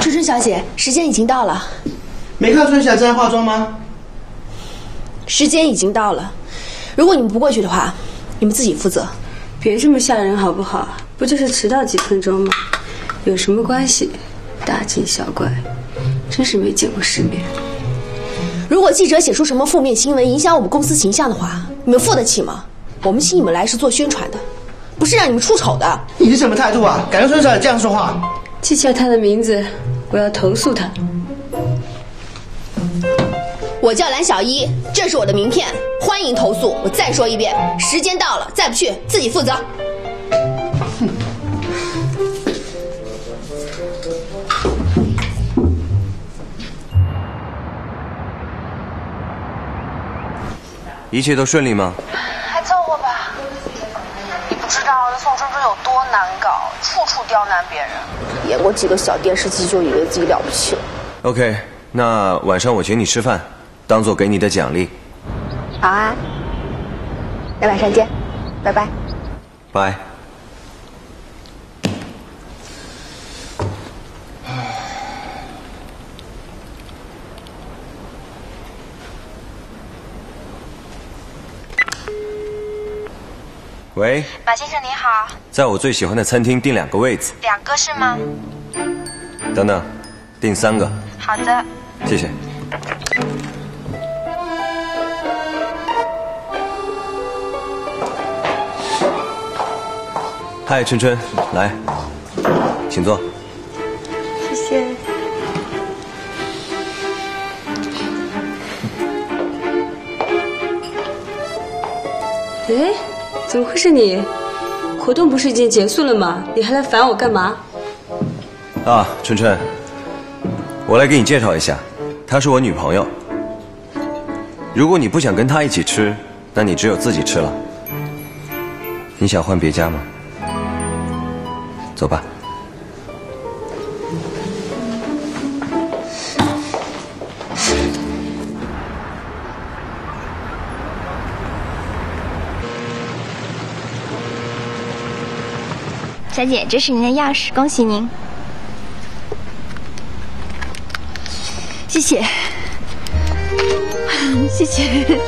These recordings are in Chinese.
春春小姐，时间已经到了。没看春霞正在化妆吗？时间已经到了，如果你们不过去的话，你们自己负责。别这么吓人好不好？不就是迟到几分钟吗？有什么关系？大惊小怪，真是没见过世面。如果记者写出什么负面新闻，影响我们公司形象的话，你们负得起吗？我们请你们来是做宣传的，不是让你们出丑的。你是什么态度啊？敢跟春小姐这样说话？记下他的名字，我要投诉他。我叫蓝小一，这是我的名片，欢迎投诉。我再说一遍，时间到了，再不去自己负责。哼一切都顺利吗？还凑合吧。你不知道那宋春春有多难搞，处处刁难别人。演过几个小电视剧就以为自己了不起了。OK，那晚上我请你吃饭，当做给你的奖励。好啊，那晚上见，拜拜。拜。喂，马先生您好，在我最喜欢的餐厅订两个位子，两个是吗？等等，订三个，好的。谢谢。嗨，春春，来，请坐。谢谢。哎，怎么会是你？活动不是已经结束了吗？你还来烦我干嘛？啊，春春，我来给你介绍一下，她是我女朋友。如果你不想跟她一起吃，那你只有自己吃了。你想换别家吗？走吧。小姐，这是您的钥匙，恭喜您。谢谢，谢谢。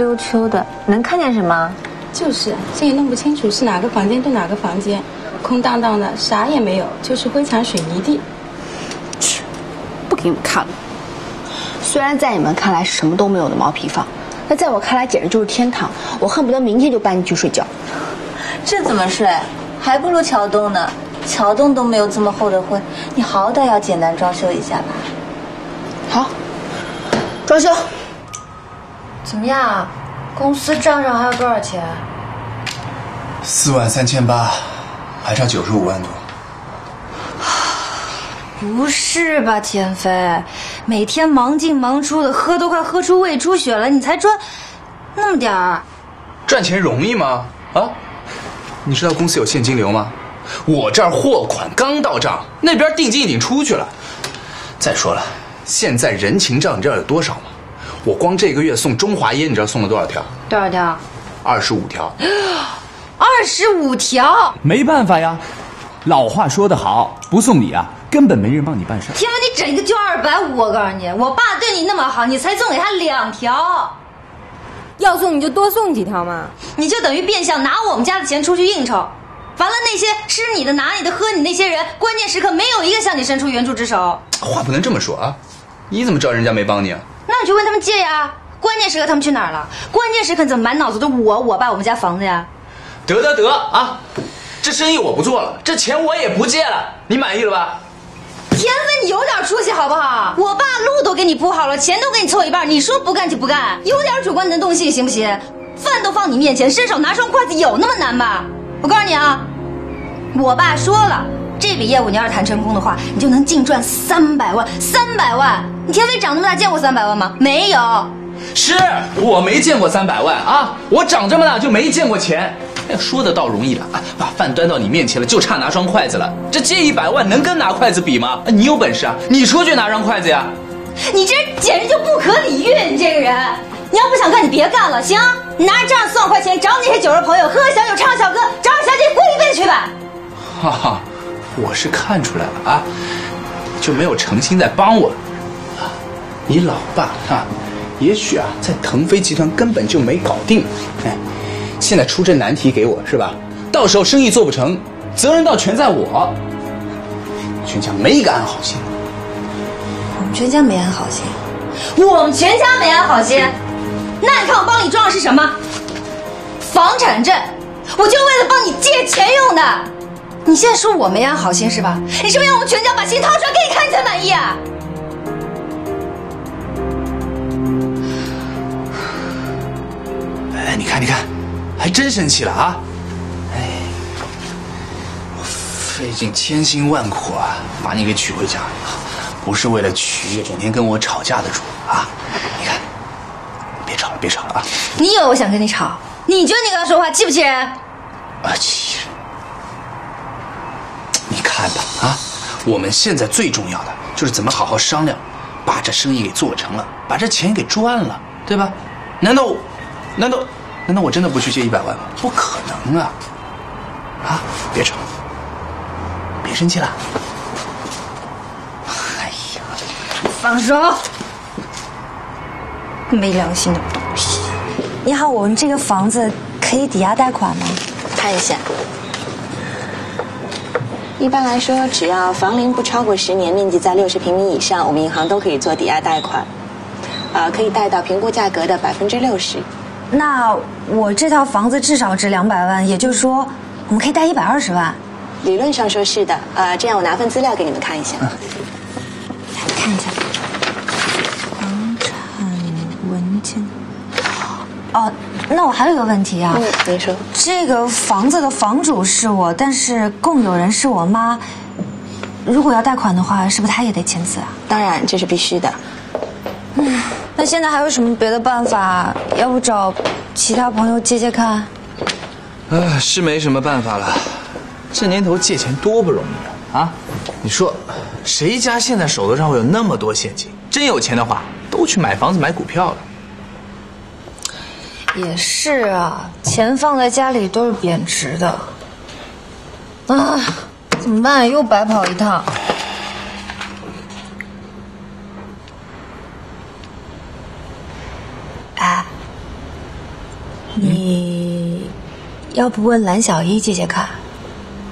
溜秋的，能看见什么？就是，这也弄不清楚是哪个房间对哪个房间，空荡荡的，啥也没有，就是灰墙水泥地。不给你们看了。虽然在你们看来什么都没有的毛坯房，那在我看来简直就是天堂。我恨不得明天就搬进去睡觉。这怎么睡？还不如桥洞呢。桥洞都没有这么厚的灰，你好歹要简单装修一下吧。好，装修。怎么样？公司账上还有多少钱？四万三千八，还差九十五万多。不是吧，天飞，每天忙进忙出的，喝都快喝出胃出血了，你才赚那么点儿？赚钱容易吗？啊？你知道公司有现金流吗？我这儿货款刚到账，那边定金已经出去了。再说了，现在人情账你知道有多少吗？我光这个月送中华烟，你知道送了多少条？多少条？二十五条。二十五条！没办法呀，老话说得好，不送礼啊，根本没人帮你办事儿。天飞，你整一个就二百五，我告诉你，我爸对你那么好，你才送给他两条。要送你就多送几条嘛。你就等于变相拿我们家的钱出去应酬。完了，那些吃你的、拿你的、喝你那些人，关键时刻没有一个向你伸出援助之手。话不能这么说啊！你怎么知道人家没帮你啊？那你去问他们借呀。关键时刻他们去哪儿了？关键时刻怎么满脑子都我、我爸、我们家房子呀？得得得啊！这生意我不做了，这钱我也不借了，你满意了吧？田飞，你有点出息好不好？我爸路都给你铺好了，钱都给你凑一半，你说不干就不干，有点主观能动性行不行？饭都放你面前，伸手拿双筷子有那么难吗？我告诉你啊，我爸说了，这笔业务你要是谈成功的话，你就能净赚三百万，三百万！你田飞长那么大见过三百万吗？没有。是我没见过三百万啊！我长这么大就没见过钱。哎，说的倒容易了啊，把饭端到你面前了，就差拿双筷子了。这借一百万能跟拿筷子比吗？你有本事啊，你出去拿双筷子呀！你这简直就不可理喻！你这个人，你要不想干，你别干了，行？你拿着这样四万块钱找那些酒肉朋友，喝喝小酒，唱小歌，找找小姐过一辈子去吧。哈哈，我是看出来了啊，就没有诚心在帮我。啊你老爸啊，也许啊，在腾飞集团根本就没搞定。哎，现在出这难题给我是吧？到时候生意做不成，责任倒全在我。全家没一个安好心。我们全家没安好心，我们全家没安好心。那你看我帮你装的是什么？房产证，我就为了帮你借钱用的。你现在说我没安好心是吧？你是不是要我们全家把心掏出来给你看你才满意啊？哎，你看，你看，还真生气了啊！哎，我费尽千辛万苦啊，把你给娶回家，不是为了娶一个整天跟我吵架的主啊！你看，别吵了，别吵了啊！你以为我想跟你吵？你觉得你跟他说话气不气人？啊，气人！你看吧，啊，我们现在最重要的就是怎么好好商量，把这生意给做成了，把这钱给赚了，对吧？难道，难道，难道我真的不去借一百万吗？不可能啊！啊，别吵，别生气了。哎呀，放手！没良心的东西！你好，我们这个房子可以抵押贷款吗？看一下。一般来说，只要房龄不超过十年，面积在六十平米以上，我们银行都可以做抵押贷款，啊，可以贷到评估价格的百分之六十。那我这套房子至少值两百万，也就是说，我们可以贷一百二十万。理论上说是的，呃，这样我拿份资料给你们看一下。来看一下，房产文件。哦，那我还有一个问题啊。嗯，您说。这个房子的房主是我，但是共有人是我妈。如果要贷款的话，是不是她也得签字啊？当然，这是必须的。嗯，那现在还有什么别的办法？要不找其他朋友借借看？唉，是没什么办法了。这年头借钱多不容易啊！啊，你说，谁家现在手头上会有那么多现金？真有钱的话，都去买房子、买股票了。也是啊，钱放在家里都是贬值的。啊，怎么办？又白跑一趟。哎，你要不问蓝小一借借看？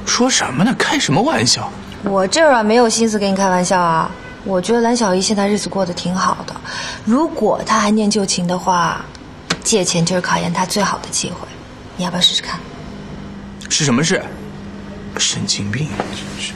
说什么呢？开什么玩笑？我这会儿没有心思跟你开玩笑啊。我觉得蓝小一现在日子过得挺好的，如果他还念旧情的话。借钱就是考验他最好的机会，你要不要试试看？是什么事？神经病，真是。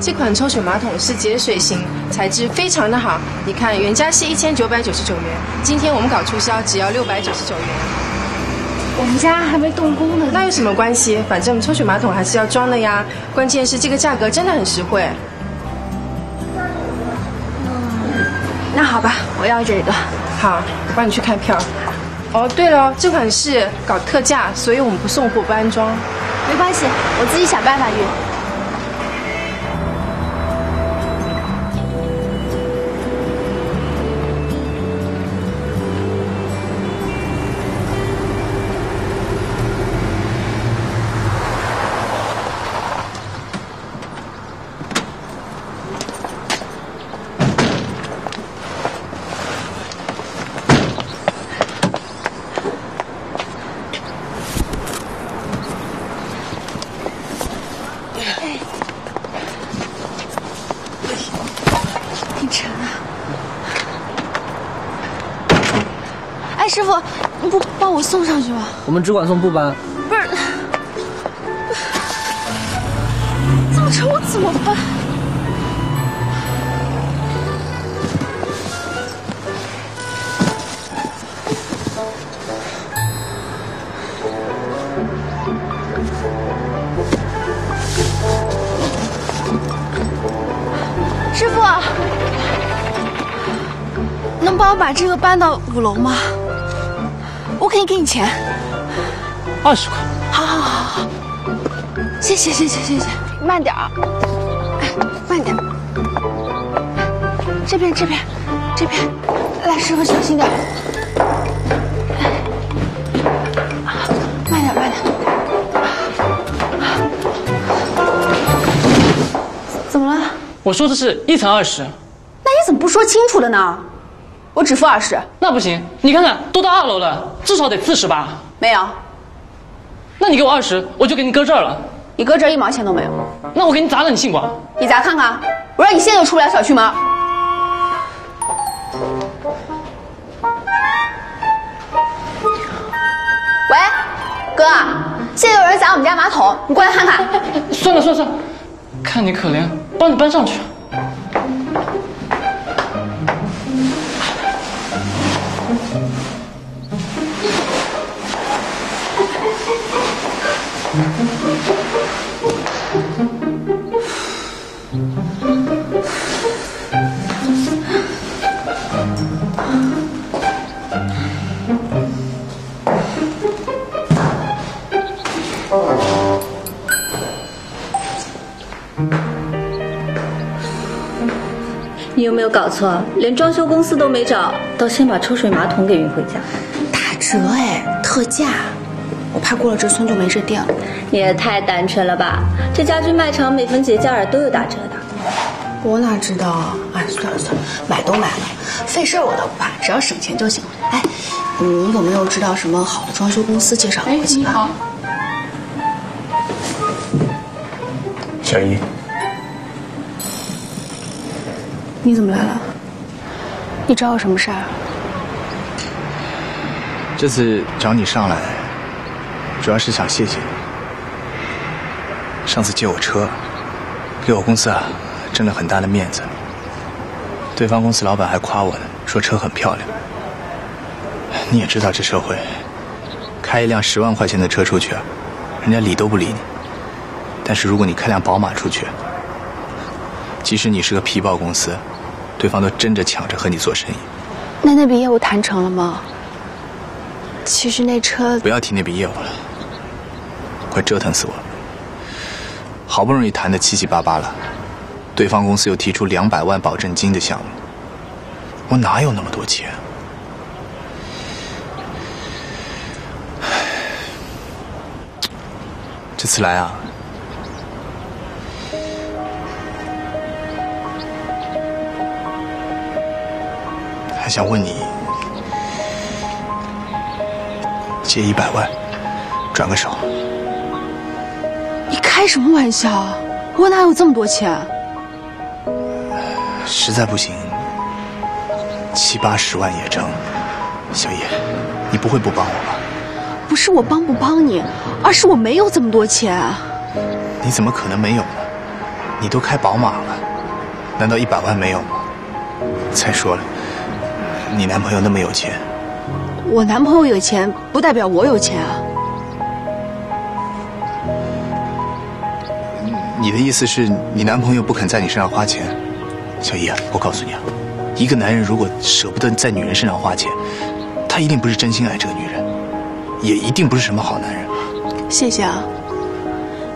这款抽水马桶是节水型，材质非常的好。你看，原价是一千九百九十九元，今天我们搞促销，只要六百九十九元。我们家还没动工呢，那有什么关系？反正抽水马桶还是要装的呀。关键是这个价格真的很实惠。那好吧，我要这个。好，我帮你去开票。哦，对了，这款是搞特价，所以我们不送货不安装。没关系，我自己想办法运。我们只管送不搬。不是，这么沉我怎么办？师傅，能帮我把这个搬到五楼吗？我可以给你钱。二十块。好好好好，谢谢谢谢谢谢，慢点儿，哎，慢点。这边这边这边，来，师傅小心点儿。慢点慢点。怎么了？我说的是一层二十。那你怎么不说清楚的呢？我只付二十。那不行，你看看，都到二楼了，至少得四十吧？没有。那你给我二十，我就给你搁这儿了。你搁这儿一毛钱都没有。那我给你砸了，你信不？你砸看看。我让你现在就出不了小区门。喂，哥，现在有人砸我们家马桶，你过来看看。算了算了算了，看你可怜，帮你搬上去。你有没有搞错？连装修公司都没找到，先把抽水马桶给运回家。打折哎，特价！我怕过了这村就没这店了。你也太单纯了吧？这家居卖场每逢节假日都有打折的。我哪知道啊？哎，算了算了，买都买了，费事我倒不怕，只要省钱就行了。哎，你有没有知道什么好的装修公司介绍给我？你好，小姨，你怎么来了？你找我什么事儿？这次找你上来，主要是想谢谢你。上次借我车，给我公司啊挣了很大的面子。对方公司老板还夸我呢，说车很漂亮。你也知道这社会，开一辆十万块钱的车出去，人家理都不理你。但是如果你开辆宝马出去，即使你是个皮包公司，对方都争着抢着和你做生意。那那笔业务谈成了吗？其实那车不要提那笔业务了，快折腾死我了。好不容易谈的七七八八了，对方公司又提出两百万保证金的项目，我哪有那么多钱？这次来啊，想问你借一百万，转个手。你开什么玩笑？我哪有这么多钱？实在不行，七八十万也成。小叶，你不会不帮我吧？不是我帮不帮你，而是我没有这么多钱啊。你怎么可能没有呢？你都开宝马了，难道一百万没有吗？再说了，你男朋友那么有钱，我男朋友有钱不代表我有钱啊。你的意思是你男朋友不肯在你身上花钱？小姨啊，我告诉你啊，一个男人如果舍不得在女人身上花钱，他一定不是真心爱这个女人，也一定不是什么好男人。谢谢啊。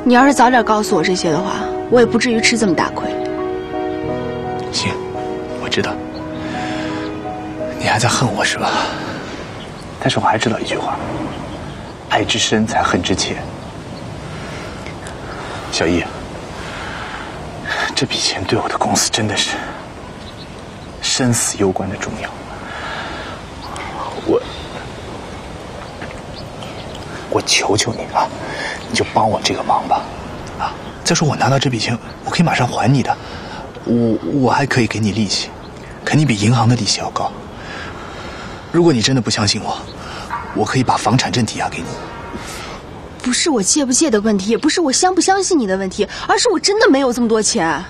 你要是早点告诉我这些的话，我也不至于吃这么大亏。你还在恨我是吧？但是我还知道一句话：爱之深才恨之切。小易，这笔钱对我的公司真的是生死攸关的重要。我，我求求你了，你就帮我这个忙吧。啊，再说我拿到这笔钱，我可以马上还你的，我我还可以给你利息，肯定比银行的利息要高。如果你真的不相信我，我可以把房产证抵押给你。不是我借不借的问题，也不是我相不相信你的问题，而是我真的没有这么多钱。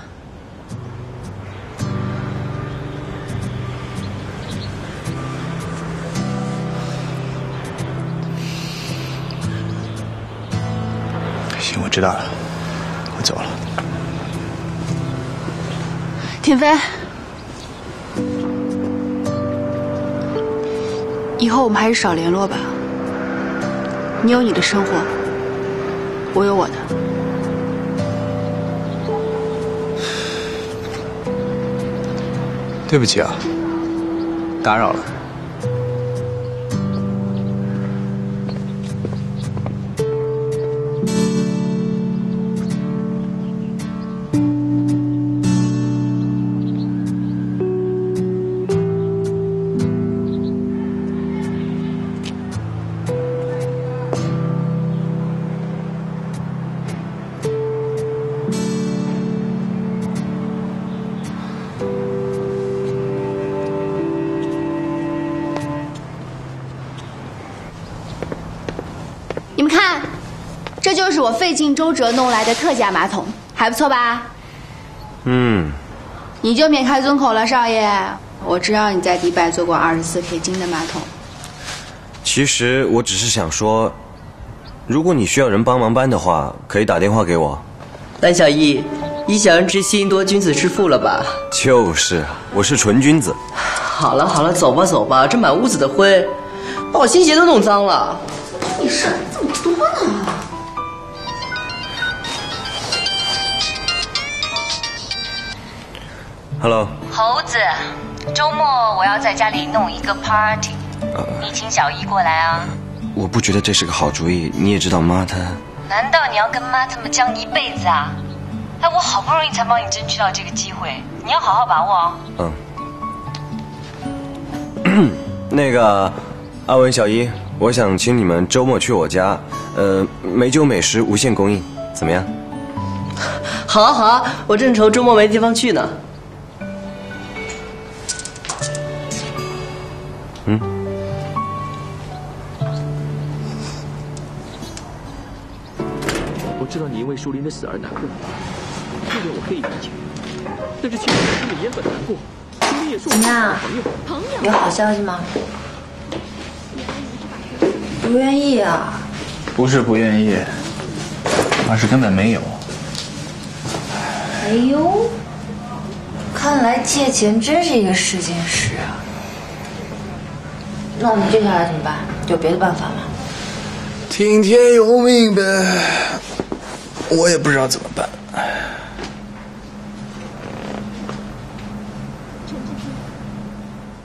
行，我知道了，我走了。田飞，以后我们还是少联络吧。你有你的生活，我有我的。对不起啊，打扰了。周折弄来的特价马桶，还不错吧？嗯，你就免开尊口了，少爷。我知道你在迪拜做过二十四 K 金的马桶。其实我只是想说，如果你需要人帮忙搬的话，可以打电话给我。蓝小艺，以小人之心度君子之腹了吧？就是，我是纯君子。好了好了，走吧走吧，这满屋子的灰，把我新鞋都弄脏了。你事 Hello，猴子，周末我要在家里弄一个 party，你请小姨过来啊。我不觉得这是个好主意。你也知道妈她……难道你要跟妈这么僵一辈子啊？哎，我好不容易才帮你争取到这个机会，你要好好把握哦。嗯。那个，阿文、小姨，我想请你们周末去我家，呃，美酒美食无限供应，怎么样？好啊好啊，我正愁周末没地方去呢。我知道你因为淑林的死而难过，这点我可以理解。但是其实我心里也很难过。淑林也是我怎么样朋友，朋友有好消息吗？不愿意啊。不是不愿意，而是根本没有。哎呦，看来借钱真是一个试金石啊。那我们接下来怎么办？有别的办法吗？听天由命呗，我也不知道怎么办。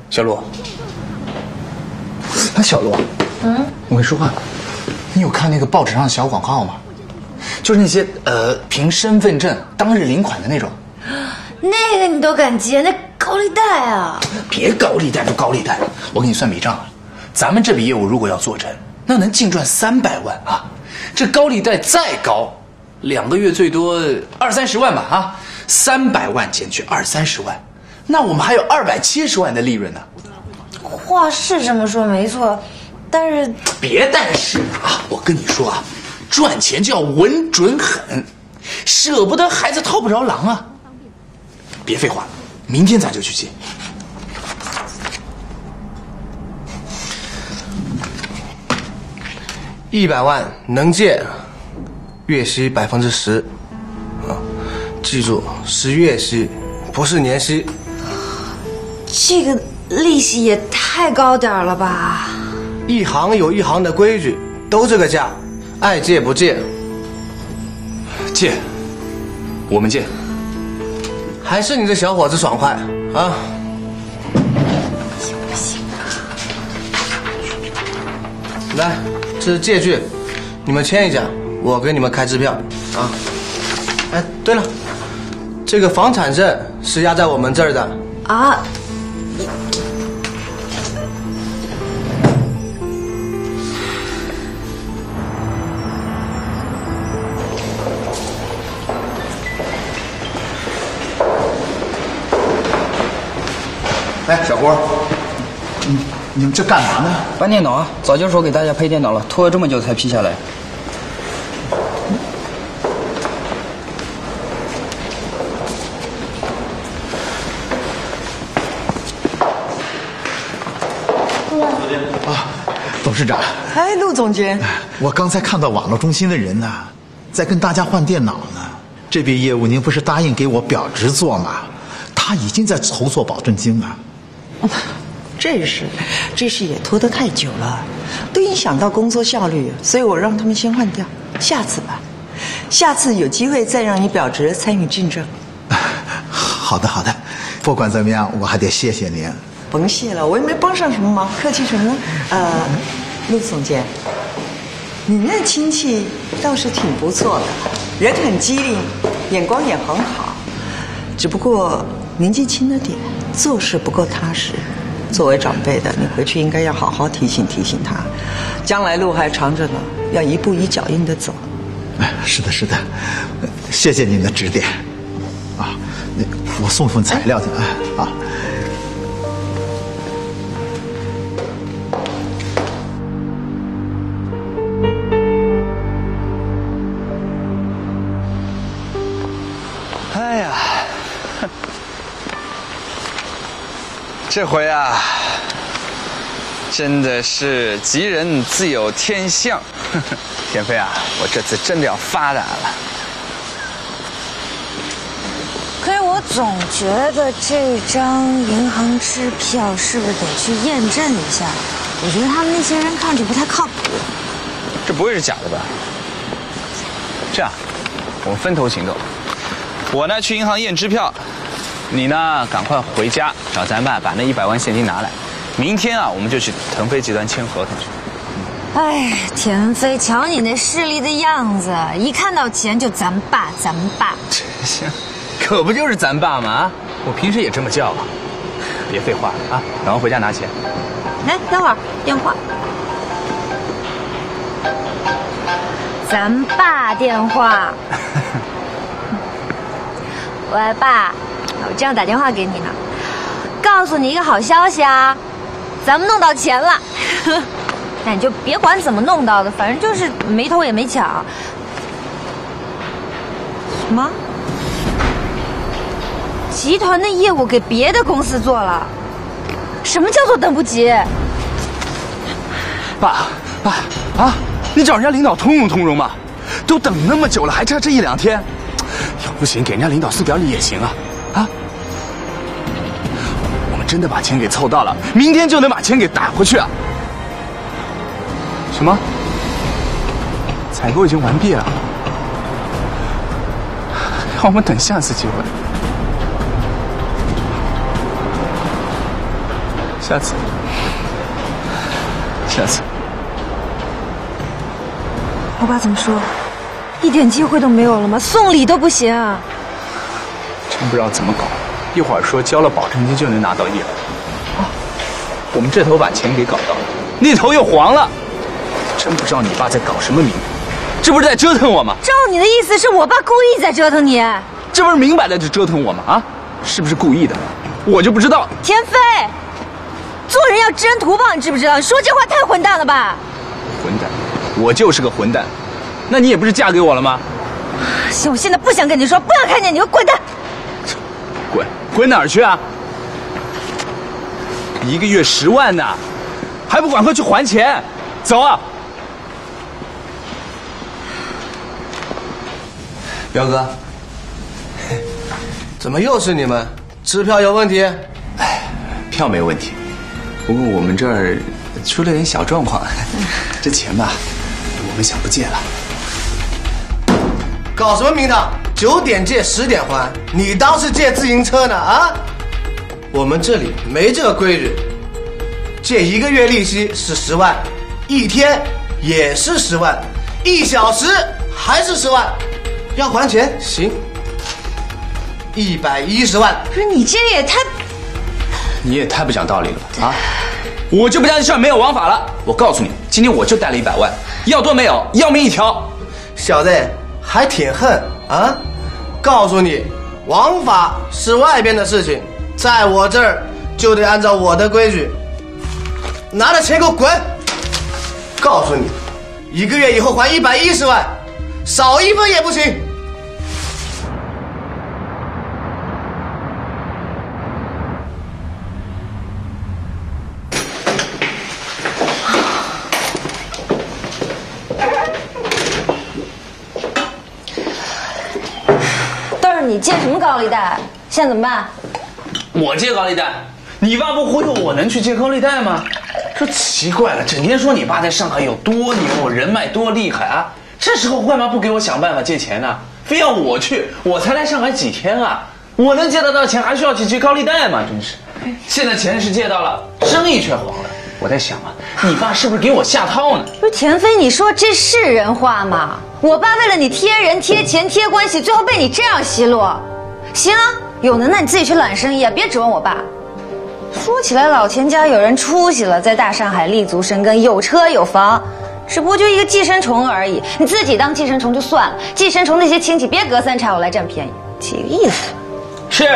小陆，哎，小陆，嗯，我跟你说话，你有看那个报纸上的小广告吗？就是那些呃凭身份证当日领款的那种。那个你都敢接？那高利贷啊！别高利贷不高利贷，我给你算笔账啊。咱们这笔业务如果要做成，那能净赚三百万啊！这高利贷再高，两个月最多二三十万吧啊！三百万减去二三十万，那我们还有二百七十万的利润呢。话是这么说没错，但是别但是啊！我跟你说啊，赚钱就要稳准狠，舍不得孩子套不着狼啊！别废话了，明天咱就去借。一百万能借，月息百分之十，啊，记住是月息，不是年息。这个利息也太高点儿了吧？一行有一行的规矩，都这个价，爱借不借。借，我们借。还是你这小伙子爽快啊！行不行啊？来，这是借据，你们签一下，我给你们开支票啊。哎，对了，这个房产证是压在我们这儿的。啊，哎，小郭，你你们这干嘛呢？搬电脑啊！早就说给大家配电脑了，拖了这么久才批下来。事长，哎，陆总监，我刚才看到网络中心的人呢，在跟大家换电脑呢。这笔业务您不是答应给我表侄做吗？他已经在筹措保证金了。这是，这事也拖得太久了，都影响到工作效率，所以我让他们先换掉，下次吧，下次有机会再让你表侄参与竞争。好的，好的，不管怎么样，我还得谢谢您。甭谢了，我也没帮上什么忙，客气什么呢？呃，陆总监，你那亲戚倒是挺不错的，人很机灵，眼光也很好，只不过年纪轻了点，做事不够踏实。作为长辈的，你回去应该要好好提醒提醒他，将来路还长着呢，要一步一脚印的走。是的，是的，谢谢您的指点。啊，那我送份材料去啊。这回啊，真的是吉人自有天相。田飞啊，我这次真的要发达了。可是我总觉得这张银行支票是不是得去验证一下？我觉得他们那些人看着不太靠谱。这不会是假的吧？这样，我们分头行动。我呢去银行验支票，你呢赶快回家找咱爸把那一百万现金拿来。明天啊，我们就去腾飞集团签合同去。哎，田飞，瞧你那势利的样子，一看到钱就咱爸咱爸。行，可不就是咱爸吗？啊，我平时也这么叫啊。别废话了啊，赶快回家拿钱。来，等会儿电话。咱爸电话。喂，爸，我正要打电话给你呢，告诉你一个好消息啊，咱们弄到钱了。那你就别管怎么弄到的，反正就是没偷也没抢。什么？集团的业务给别的公司做了？什么叫做等不及？爸，爸啊，你找人家领导通融通融嘛，都等那么久了，还差这一两天。要不行，给人家领导送点礼也行啊！真的把钱给凑到了，明天就能把钱给打回去啊！什么？采购已经完毕了，让我们等下次机会。下次，下次。我爸怎么说？一点机会都没有了吗？送礼都不行啊？真不知道怎么搞，一会儿说交了保证金就能拿到业务，啊，我们这头把钱给搞到了，那头又黄了。真不知道你爸在搞什么名堂，这不是在折腾我吗？照你的意思，是我爸故意在折腾你？这不是明摆着就折腾我吗？啊，是不是故意的？我就不知道。田飞，做人要知恩图报，你知不知道？你说这话太混蛋了吧？混蛋，我就是个混蛋。那你也不是嫁给我了吗？行，我现在不想跟你说，不想看见你，给我滚蛋！滚，哪儿去啊？一个月十万呢，还不赶快去还钱？走啊！彪哥，怎么又是你们？支票有问题？哎，票没问题，不过我们这儿出了点小状况，这钱吧，我们想不借了。搞什么名堂？九点借，十点还，你当是借自行车呢？啊？我们这里没这个规矩，借一个月利息是十万，一天也是十万，一小时还是十万。要还钱行，一百一十万。不是你这也太……你也太不讲道理了吧？啊！我就不相信这儿没有王法了。我告诉你，今天我就带了一百万，要多没有，要命一条。小子还挺横啊！告诉你，王法是外边的事情，在我这儿就得按照我的规矩。拿着钱给我滚！告诉你，一个月以后还一百一十万，少一分也不行。倒是你借什么高利贷？现在怎么办？我借高利贷，你爸不忽悠我能去借高利贷吗？说奇怪了，整天说你爸在上海有多牛，人脉多厉害啊！这时候干嘛不给我想办法借钱呢？非要我去，我才来上海几天啊！我能借得到钱，还需要去借高利贷吗？真是，现在钱是借到了，生意却黄了。我在想啊，你爸是不是给我下套呢？不是田飞，你说这是人话吗？我爸为了你贴人、贴钱、贴关系，最后被你这样奚落。行啊，有能耐你自己去揽生意啊，别指望我爸。说起来，老钱家有人出息了，在大上海立足生根，有车有房，只不过就一个寄生虫而已。你自己当寄生虫就算了，寄生虫那些亲戚别隔三差五来占便宜，几个意思？是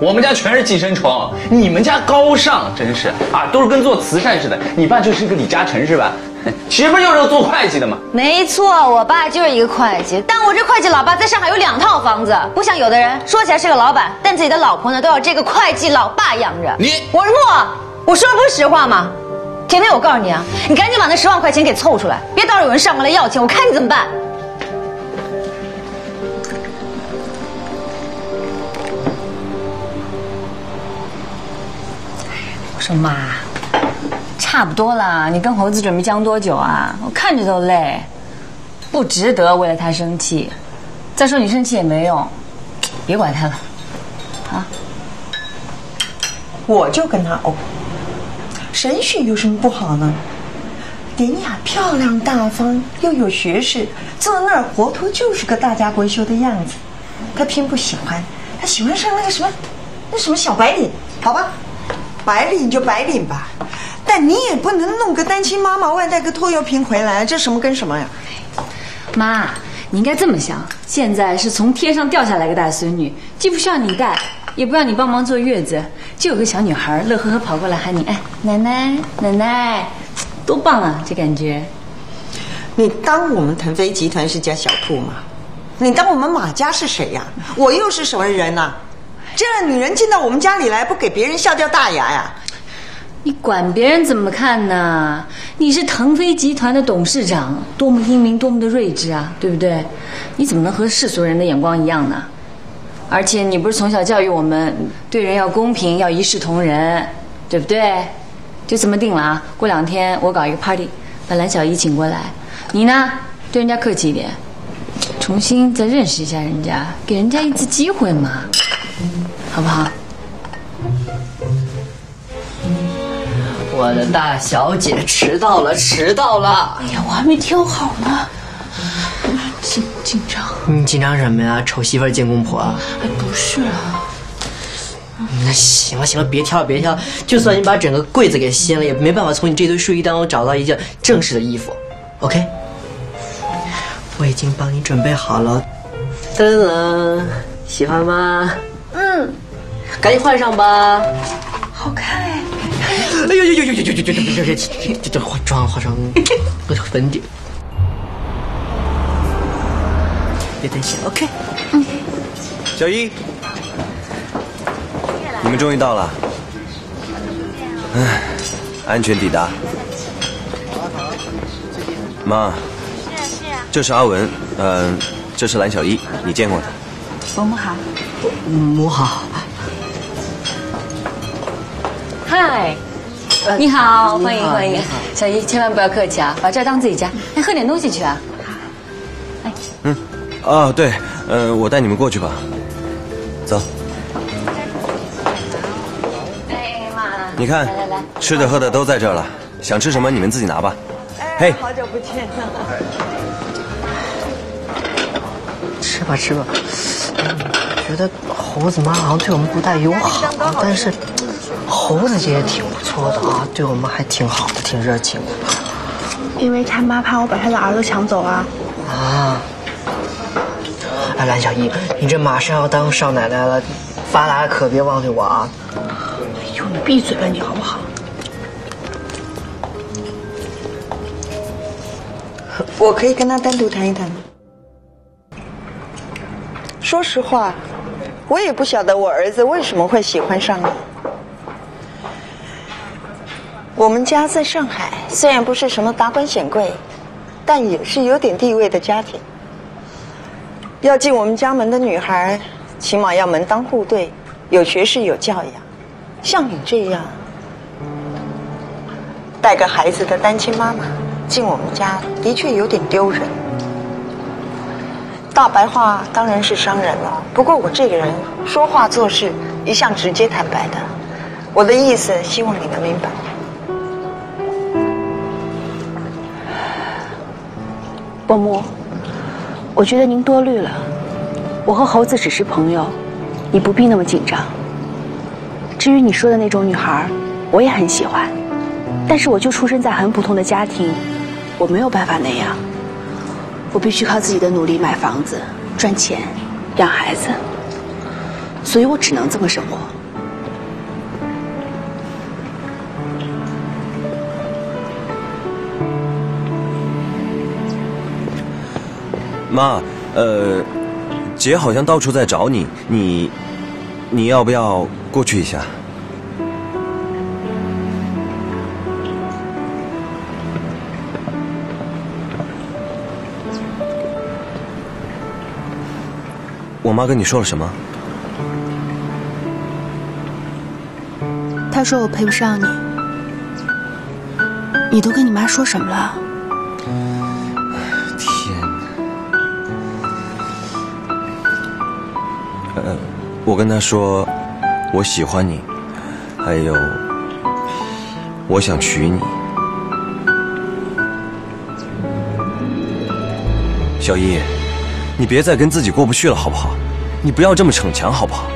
我们家全是寄生虫，你们家高尚，真是啊，都是跟做慈善似的。你爸就是个李嘉诚是吧？岂不就是个做会计的吗？没错，我爸就是一个会计，但我这会计老爸在上海有两套房子，不像有的人说起来是个老板，但自己的老婆呢都要这个会计老爸养着。你我是莫，我说的不是实话吗？甜甜，我告诉你啊，你赶紧把那十万块钱给凑出来，别到时候有人上门来要钱，我看你怎么办。妈，差不多了，你跟猴子准备僵多久啊？我看着都累，不值得为了他生气。再说你生气也没用，别管他了，啊。我就跟他哦，沈雪有什么不好呢？典雅、漂亮、大方，又有学识，坐那儿活脱就是个大家闺秀的样子。他偏不喜欢，他喜欢上那个什么，那什么小白脸，好吧？白领就白领吧，但你也不能弄个单亲妈妈外带个拖油瓶回来，这什么跟什么呀？妈，你应该这么想，现在是从天上掉下来个大孙女，既不需要你带，也不要你帮忙坐月子，就有个小女孩乐呵呵跑过来喊你，哎，奶奶，奶奶，多棒啊，这感觉。你当我们腾飞集团是家小铺吗？你当我们马家是谁呀？我又是什么人呐、这样女人进到我们家里来，不给别人笑掉大牙呀？你管别人怎么看呢？你是腾飞集团的董事长，多么英明，多么的睿智啊，对不对？你怎么能和世俗人的眼光一样呢？而且你不是从小教育我们对人要公平，要一视同仁，对不对？就这么定了啊！过两天我搞一个 party，把蓝小姨请过来，你呢对人家客气一点，重新再认识一下人家，给人家一次机会嘛，好不好？我的大小姐迟到了，迟到了！哎呀，我还没挑好呢，紧紧张。你紧张什么呀？丑媳妇儿见公婆啊？哎，不是啊，那行了行了，别挑了别挑了，就算你把整个柜子给掀了，也没办法从你这堆睡衣当中找到一件正式的衣服。OK，我已经帮你准备好了，噔噔，喜欢吗？嗯，赶紧换上吧。好看哎。哎呦呦呦呦呦呦呦呦呦！这这这这化妆化妆，粉底，别担心，OK。嗯。小一，你们终于到了，唉，安全抵达。妈，是啊是啊，这是阿文，嗯、这是蓝小一，你见过的。伯母好。母好。嗨，你好，欢迎欢迎，小姨千万不要客气啊，把这儿当自己家，来，喝点东西去啊。嗯，啊对，呃，我带你们过去吧。走，哎妈，你看来来来，吃的喝的都在这儿了，想吃什么你们自己拿吧。哎，好久不见。吃吧吃吧。觉得猴子妈好像对我们不太友好，但是猴子姐也挺不错的啊对我们还挺好的挺热情的。因为他妈怕我把他的儿子抢走啊。啊。哎蓝小艺你这马上要当少奶奶了发达了可别忘记我啊。哎呦你闭嘴吧你好不好？我可以跟他单独谈一谈吗？说实话我也不晓得我儿子为什么会喜欢上你。我们家在上海，虽然不是什么达官显贵，但也是有点地位的家庭。要进我们家门的女孩，起码要门当户对，有学识有教养。像你这样带个孩子的单亲妈妈进我们家，的确有点丢人。大白话当然是伤人了，不过我这个人说话做事一向直接坦白的。我的意思，希望你能明白。伯母，我觉得您多虑了。我和猴子只是朋友，你不必那么紧张。至于你说的那种女孩，我也很喜欢，但是我就出生在很普通的家庭，我没有办法那样。我必须靠自己的努力买房子、赚钱、养孩子，所以我只能这么生活。妈，呃，姐好像到处在找你，你，你要不要过去一下？我妈跟你说了什么？她说我配不上你。你都跟你妈说什么了？跟他说，我喜欢你，还有，我想娶你。小易，你别再跟自己过不去了，好不好？你不要这么逞强，好不好？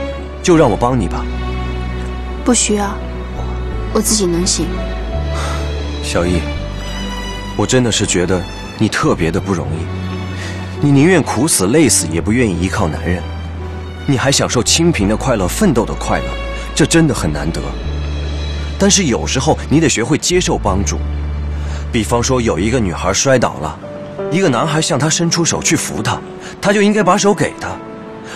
就让我帮你吧。不需要，我自己能行。小易，我真的是觉得你特别的不容易。你宁愿苦死累死，也不愿意依靠男人。你还享受清贫的快乐、奋斗的快乐，这真的很难得。但是有时候你得学会接受帮助。比方说，有一个女孩摔倒了，一个男孩向她伸出手去扶她，她就应该把手给她，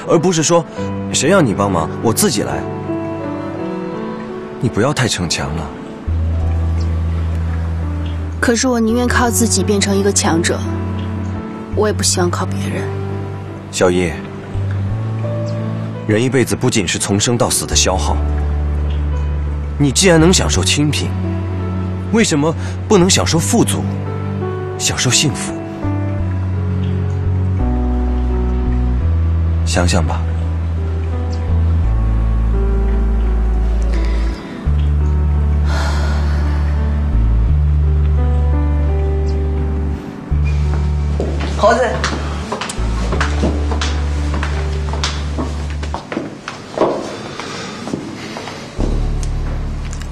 而不是说谁让你帮忙，我自己来。你不要太逞强了。可是我宁愿靠自己变成一个强者，我也不希望靠别人。小叶，人一辈子不仅是从生到死的消耗。你既然能享受清贫，为什么不能享受富足，享受幸福？想想吧。猴子，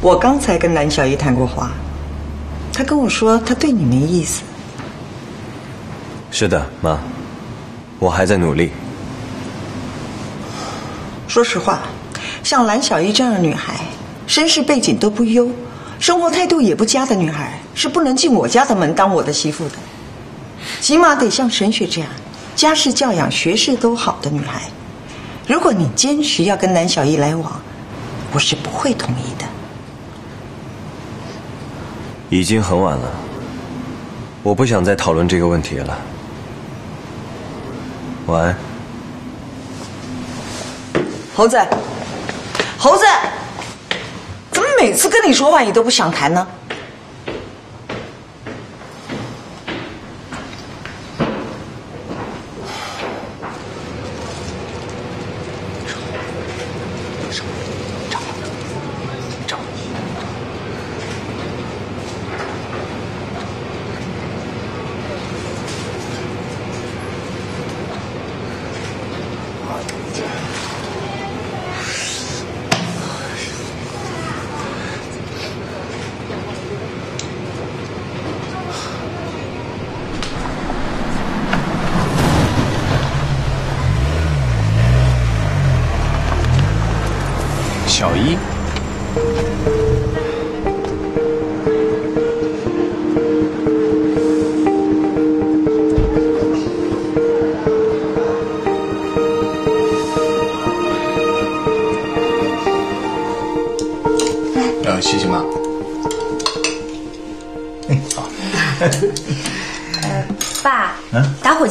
我刚才跟蓝小姨谈过话，她跟我说她对你没意思。是的，妈，我还在努力。说实话，像蓝小姨这样的女孩，身世背景都不优，生活态度也不佳的女孩，是不能进我家的门当我的媳妇的。起码得像沈雪这样，家世教养、学识都好的女孩。如果你坚持要跟蓝小艺来往，我是不会同意的。已经很晚了，我不想再讨论这个问题了。晚安，猴子。猴子，怎么每次跟你说话你都不想谈呢？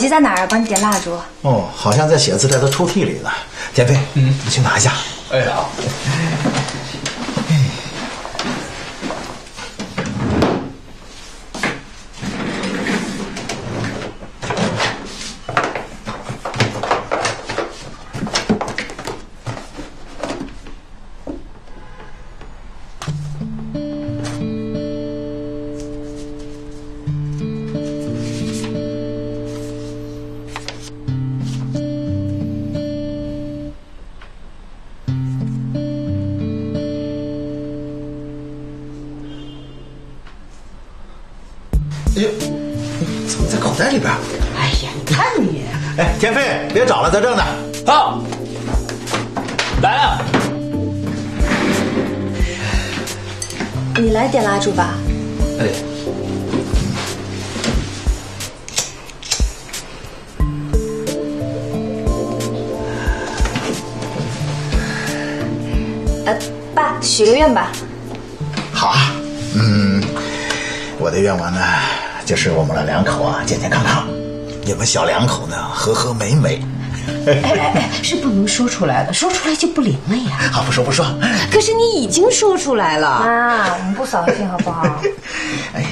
机在哪儿？帮你点蜡烛。哦，好像在写字台的抽屉里呢。田飞，嗯，你去拿一下。哎，好。别找了，在这呢。好，来了。你来点蜡烛吧。哎，呃，爸，许个愿吧。好啊，嗯，我的愿望呢，就是我们老两口啊健健康康，你们小两口呢和和美美。哎哎哎，是不能说出来的，说出来就不灵了呀。好，不说不说。可是你已经说出来了。妈，我们不扫兴好不好？哎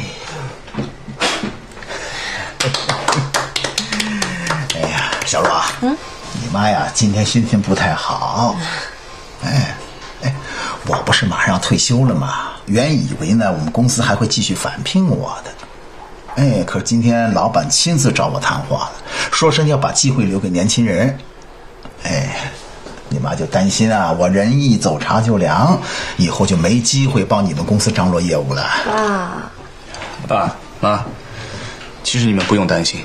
哎呀，小若，嗯，你妈呀，今天心情不太好。哎，哎，我不是马上退休了吗？原以为呢，我们公司还会继续返聘我的。哎，可是今天老板亲自找我谈话了，说是要把机会留给年轻人。哎，你妈就担心啊，我人一走茶就凉，以后就没机会帮你们公司张罗业务了。爸，爸妈，其实你们不用担心，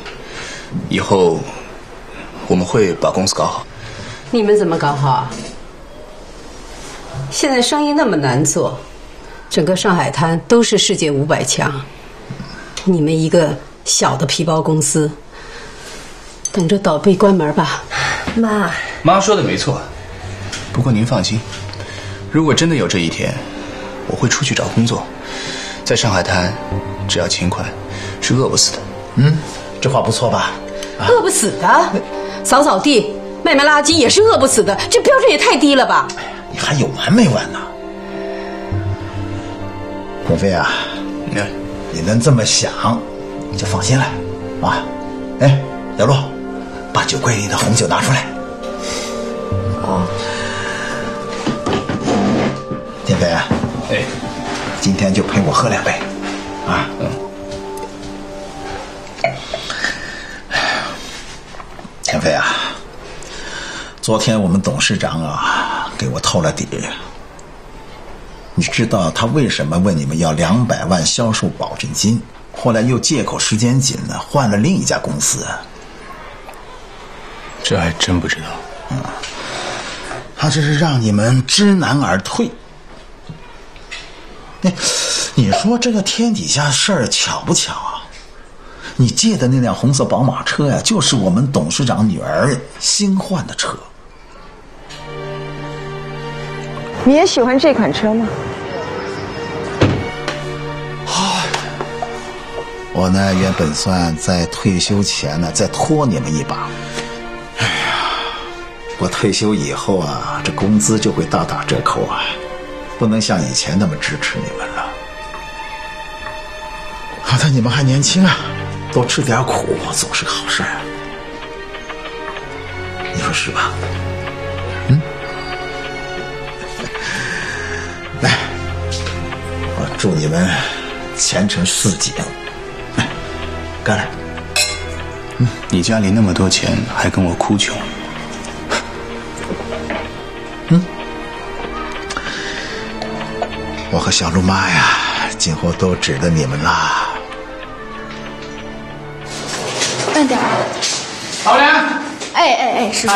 以后我们会把公司搞好。你们怎么搞好啊？现在生意那么难做，整个上海滩都是世界五百强，你们一个小的皮包公司，等着倒闭关门吧。妈，妈说的没错，不过您放心，如果真的有这一天，我会出去找工作，在上海滩，只要勤快，是饿不死的。嗯，这话不错吧？饿不死的，扫扫地、卖卖垃圾也是饿不死的，这标准也太低了吧？哎呀你还有完没完呢？鹏飞啊，你你能这么想，你就放心了啊！哎，小陆，把酒柜里的红酒拿出来。哦。田飞，哎，今天就陪我喝两杯，啊。嗯。田飞啊，昨天我们董事长啊给我透了底，你知道他为什么问你们要两百万销售保证金，后来又借口时间紧呢，换了另一家公司？这还真不知道。嗯，他这是让你们知难而退。哎，你说这个天底下事儿巧不巧啊？你借的那辆红色宝马车呀，就是我们董事长女儿新换的车。你也喜欢这款车吗？我呢，原本算在退休前呢，再拖你们一把。哎呀，我退休以后啊，这工资就会大打折扣啊，不能像以前那么支持你们了。好在你们还年轻啊，多吃点苦总是好事儿。你说是吧？祝你们前程似锦。干了。嗯，你家里那么多钱，还跟我哭穷？嗯，我和小陆妈呀，今后都指着你们啦。慢点。老梁。哎哎哎，师傅。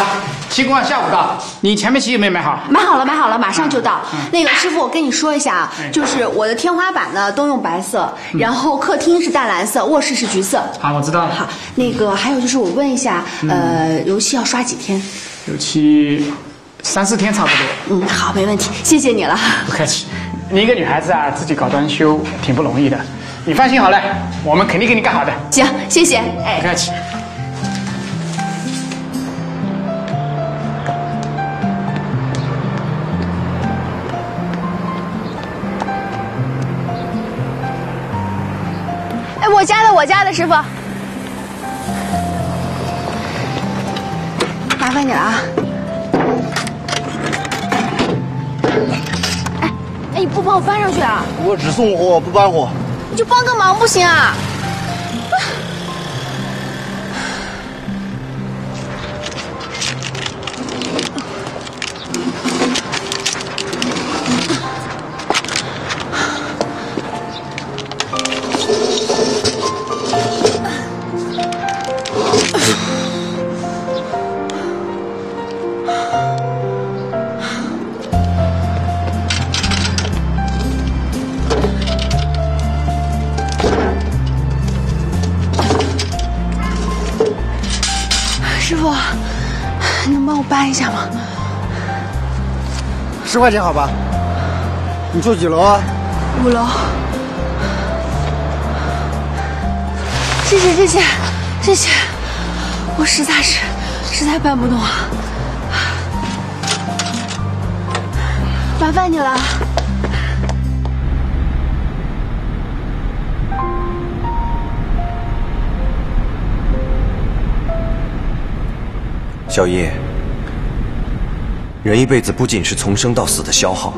西瓜下午到，你前面棋有没有买好？买好了，买好了，马上就到。那个师傅，我跟你说一下啊，就是我的天花板呢都用白色，然后客厅是淡蓝色，卧室是橘色。好，我知道了。好，那个还有就是我问一下，呃，油漆要刷几天？油漆三四天差不多。嗯，好，没问题，谢谢你了。不客气。你一个女孩子啊，自己搞装修挺不容易的。你放心好了，我们肯定给你干好的。行，谢谢。哎，不客气。我家的，我家的师傅，麻烦你了啊！哎，哎，你不帮我搬上去啊？我只送货不搬货。你就帮个忙不行啊？块钱好吧？你住几楼啊？五楼。谢谢谢谢谢谢，我实在是实在搬不动啊，麻烦你了。小叶，人一辈子不仅是从生到死的消耗。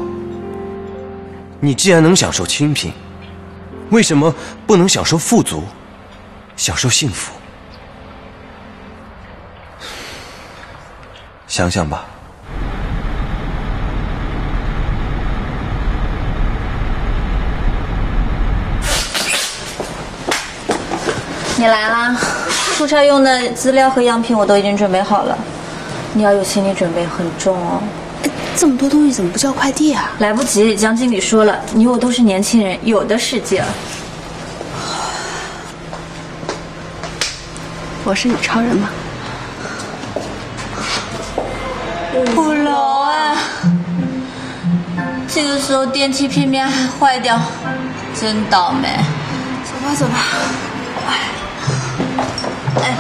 你既然能享受清贫，为什么不能享受富足，享受幸福？想想吧。你来啦！出差用的资料和样品我都已经准备好了，你要有心理准备，很重哦。这么多东西怎么不叫快递啊？来不及，江经理说了，你我都是年轻人，有的是劲儿。我是你超人吗？五楼啊！这个时候电梯偏偏还坏掉，真倒霉。走吧走吧。快哎。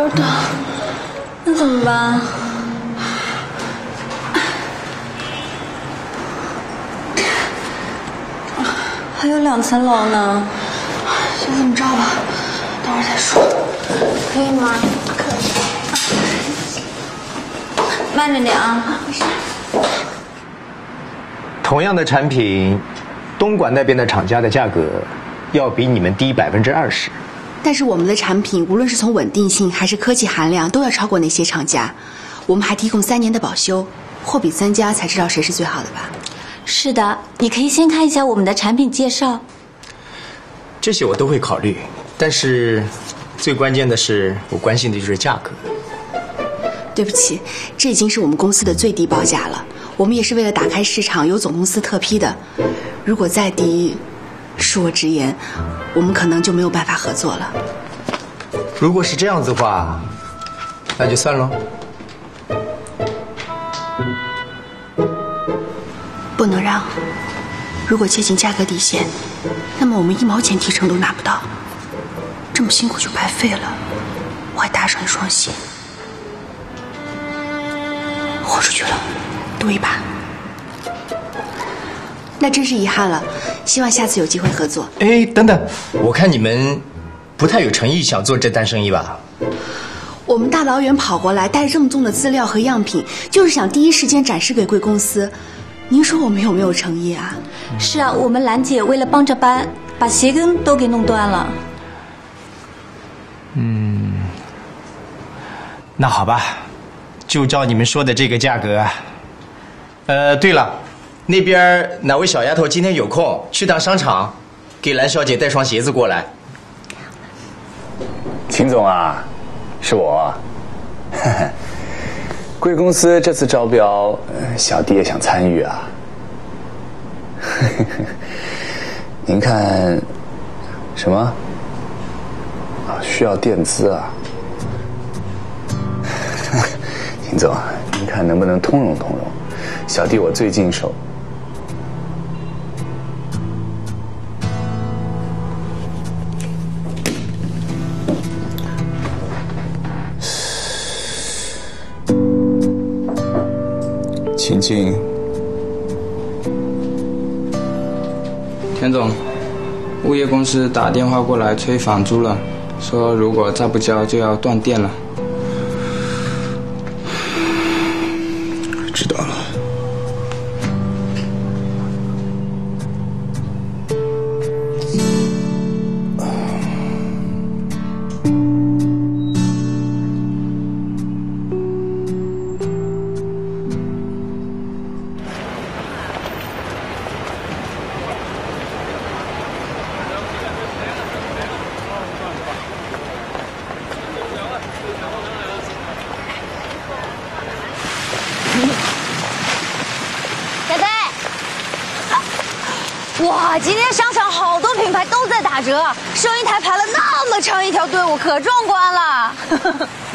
啊，鞋跟疼。那怎么办？还有两层楼呢。先这么着吧，等会儿再说，可以吗？可以。慢着点啊。同样的产品，东莞那边的厂家的价格要比你们低百分之二十。但是我们的产品无论是从稳定性还是科技含量，都要超过那些厂家。我们还提供三年的保修，货比三家才知道谁是最好的吧？是的，你可以先看一下我们的产品介绍。这些我都会考虑，但是最关键的是，我关心的就是价格。对不起，这已经是我们公司的最低报价了。我们也是为了打开市场，由总公司特批的。如果再低，恕我直言，我们可能就没有办法合作了。如果是这样子的话，那就算了。不能让。如果接近价格底线，那么我们一毛钱提成都拿不到，这么辛苦就白费了。我还搭上一双鞋，豁出去了，赌一把。那真是遗憾了，希望下次有机会合作。哎，等等，我看你们不太有诚意，想做这单生意吧？我们大老远跑过来，带这么重的资料和样品，就是想第一时间展示给贵公司。您说我们有没有诚意啊？是啊，我们兰姐为了帮着搬，把鞋跟都给弄断了。嗯，那好吧，就照你们说的这个价格。呃，对了，那边哪位小丫头今天有空去趟商场，给蓝小姐带双鞋子过来。秦总啊，是我。贵公司这次招标，小弟也想参与啊。您看，什么？需要垫资啊。秦总，您看能不能通融通融？小弟我最近手。晴晴，田总，物业公司打电话过来催房租了，说如果再不交就要断电了。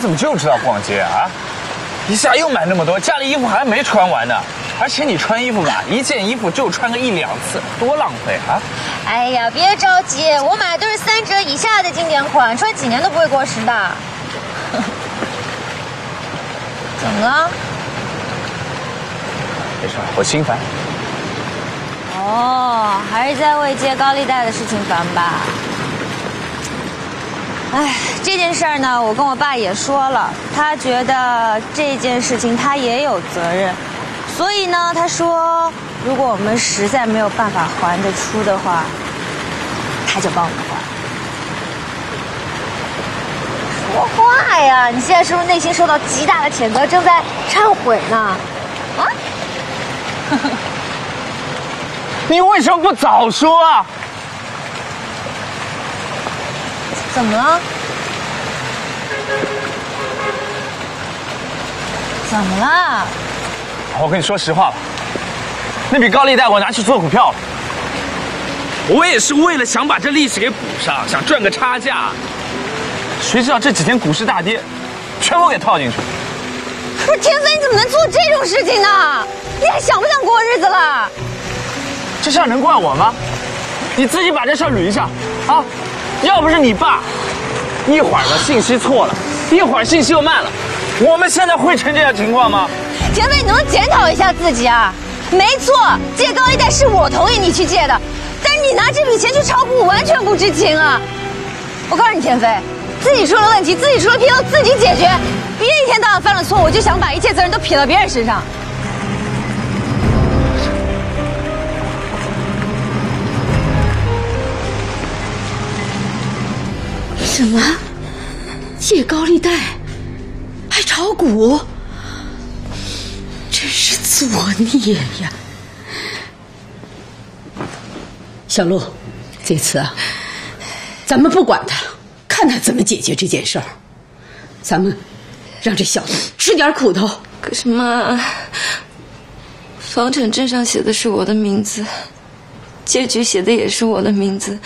怎么就知道逛街啊？一下又买那么多，家里衣服还没穿完呢。而且你穿衣服吧，一件衣服就穿个一两次，多浪费啊！哎呀，别着急，我买的都是三折以下的经典款，穿几年都不会过时的。怎么了？没事，我心烦。哦，还是在为借高利贷的事情烦吧？哎，这件事儿呢，我跟我爸也说了，他觉得这件事情他也有责任，所以呢，他说如果我们实在没有办法还得出的话，他就帮我们还。说话呀！你现在是不是内心受到极大的谴责，正在忏悔呢？啊？你为什么不早说啊？怎么了？怎么了？我跟你说实话吧，那笔高利贷我拿去做股票了。我也是为了想把这利息给补上，想赚个差价。谁知道这几天股市大跌，全部给套进去了。不是天飞，你怎么能做这种事情呢？你还想不想过日子了？这事儿能怪我吗？你自己把这事儿捋一下啊！要不是你爸，一会儿呢信息错了，一会儿信息又慢了，我们现在会成这样情况吗？田飞，你能检讨一下自己啊？没错，借高利贷是我同意你去借的，但是你拿这笔钱去炒股，完全不知情啊！我告诉你，田飞，自己出了问题，自己出了纰漏，自己解决，别一天到晚犯了错误就想把一切责任都撇到别人身上。什么？借高利贷，还炒股，真是作孽呀！小陆，这次啊，咱们不管他，看他怎么解决这件事儿。咱们让这小子吃点苦头。可是妈，房产证上写的是我的名字，借据写的也是我的名字。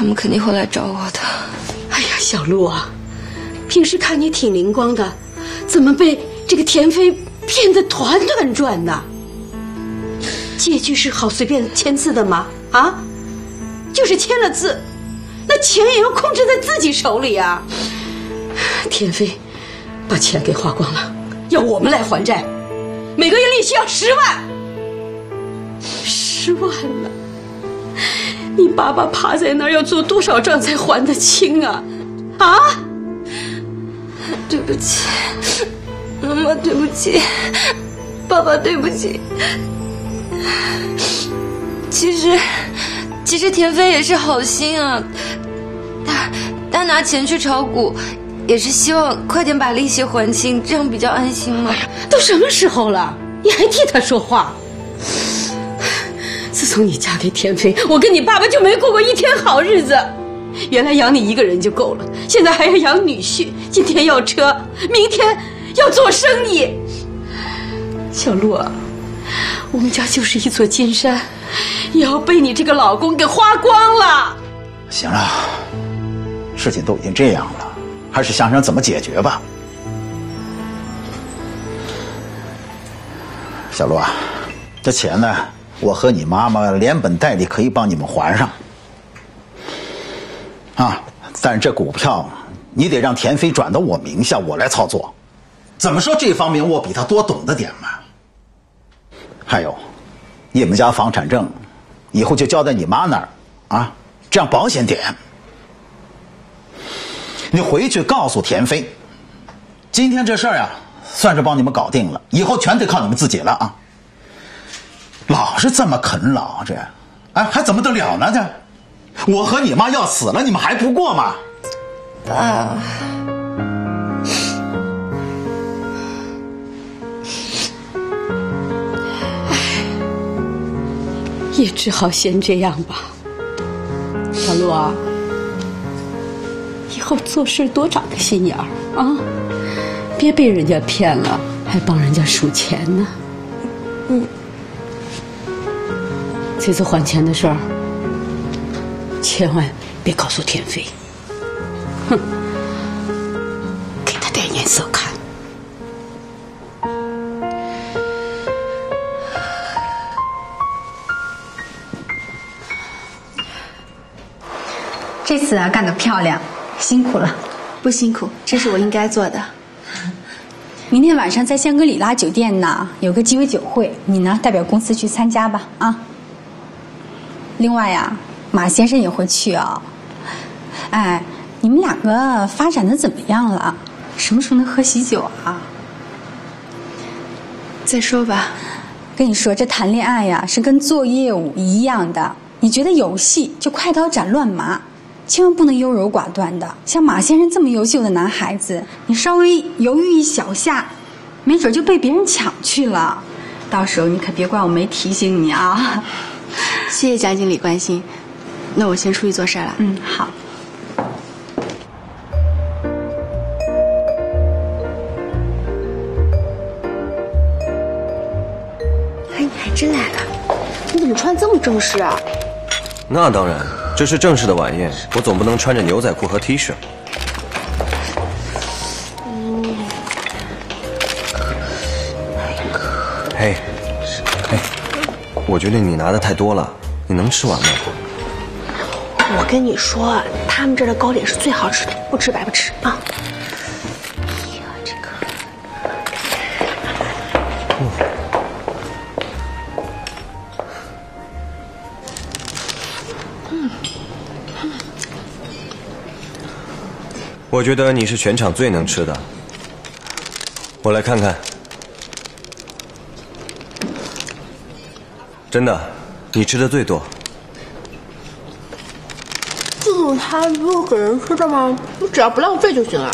他们肯定会来找我的。哎呀，小陆啊，平时看你挺灵光的，怎么被这个田飞骗得团团转呢？借据是好随便签字的吗？啊，就是签了字，那钱也要控制在自己手里啊。田飞把钱给花光了，要我们来还债，每个月利息要十万，十万了。你爸爸趴在那儿要做多少账才还得清啊？啊！对不起，妈妈，对不起，爸爸，对不起。其实，其实田飞也是好心啊，他他拿钱去炒股，也是希望快点把利息还清，这样比较安心嘛。都什么时候了，你还替他说话？自从你嫁给田飞，我跟你爸爸就没过过一天好日子。原来养你一个人就够了，现在还要养女婿，今天要车，明天要做生意。小陆啊，我们家就是一座金山，也要被你这个老公给花光了。行了，事情都已经这样了，还是想想怎么解决吧。小陆啊，这钱呢，我和你妈妈连本带利可以帮你们还上。啊，但是这股票，你得让田飞转到我名下，我来操作。怎么说这方面我比他多懂得点嘛？还有，你们家房产证，以后就交在你妈那儿，啊，这样保险点。你回去告诉田飞，今天这事儿呀，算是帮你们搞定了，以后全得靠你们自己了啊。老是这么啃老，这，哎，还怎么得了呢？这，我和你妈要死了，你们还不过吗？爸，也只好先这样吧。小陆啊，以后做事多长个心眼儿啊，别被人家骗了，还帮人家数钱呢。这次还钱的事儿，千万别告诉田飞。哼，给他点颜色看。这次啊，干得漂亮，辛苦了。不辛苦，这是我应该做的。明天晚上在香格里拉酒店呢，有个鸡尾酒会，你呢代表公司去参加吧，啊。另外呀，马先生也会去啊。哎，你们两个发展的怎么样了？什么时候能喝喜酒啊？再说吧。跟你说，这谈恋爱呀是跟做业务一样的，你觉得有戏就快刀斩乱麻，千万不能优柔寡断的。像马先生这么优秀的男孩子，你稍微犹豫一小下，没准就被别人抢去了。到时候你可别怪我没提醒你啊。谢谢蒋经理关心，那我先出去做事了。嗯，好。哎，你还真来了，你怎么穿这么正式啊？那当然，这是正式的晚宴，我总不能穿着牛仔裤和 T 恤。觉得你拿的太多了，你能吃完吗？我跟你说，他们这儿的糕点是最好吃的，不吃白不吃啊。哎呀，这个。嗯。我觉得你是全场最能吃的。我来看看。真的，你吃的最多。这种餐不是给人吃的吗？你只要不浪费就行了。